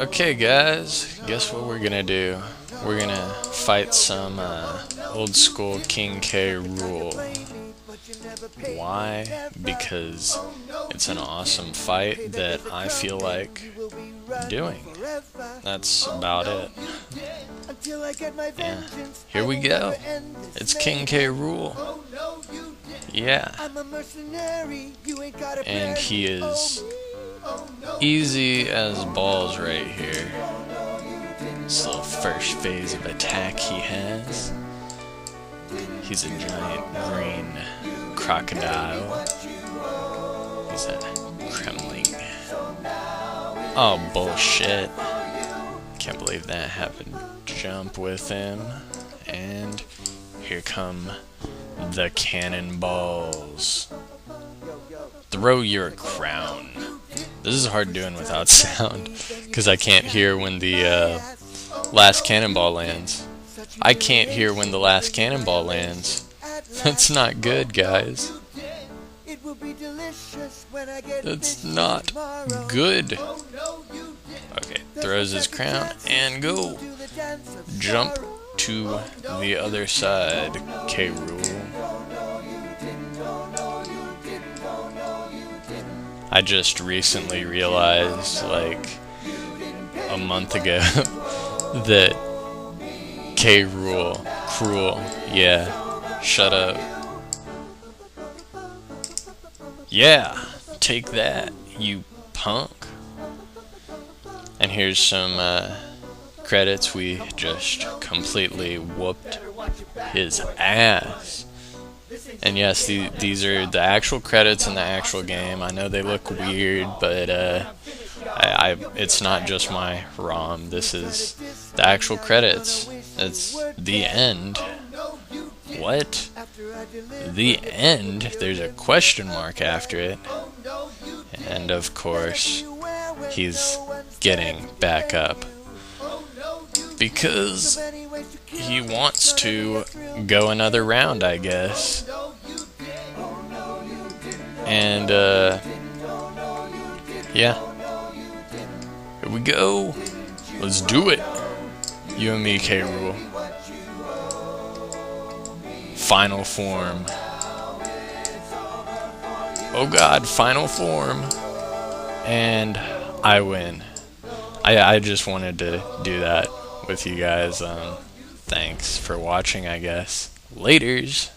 Okay, guys, guess what we're gonna do? We're gonna fight some uh, old school King K. Rool. Why? Because it's an awesome fight that I feel like doing. That's about it. Yeah. Here we go. It's King K. Rool. Yeah. And he is easy as balls right here. This little first phase of attack he has. He's a giant green crocodile. He's a Kremling. Oh, bullshit. Can't believe that happened. Jump with him. And here come the cannonballs. Throw your crown. This is hard doing without sound, because I can't hear when the uh, last cannonball lands. I can't hear when the last cannonball lands. That's not good, guys. That's not good. Okay, throws his crown and go. Jump to the other side, K. Rool. I just recently realized, like, a month ago, that K. Rool, cruel, yeah, shut up. Yeah, take that, you punk. And here's some uh, credits. We just completely whooped his ass. And yes, the, these are the actual credits in the actual game. I know they look weird, but uh, I, I, it's not just my ROM. This is the actual credits. It's the end. What? The end? There's a question mark after it. And of course, he's getting back up. Because he wants to go another round, I guess. And, uh, yeah. Here we go. Let's do it. You and me, K. Rool. Final form. Oh god, final form. And I win. I, I just wanted to do that with you guys. Um, thanks for watching, I guess. Laters.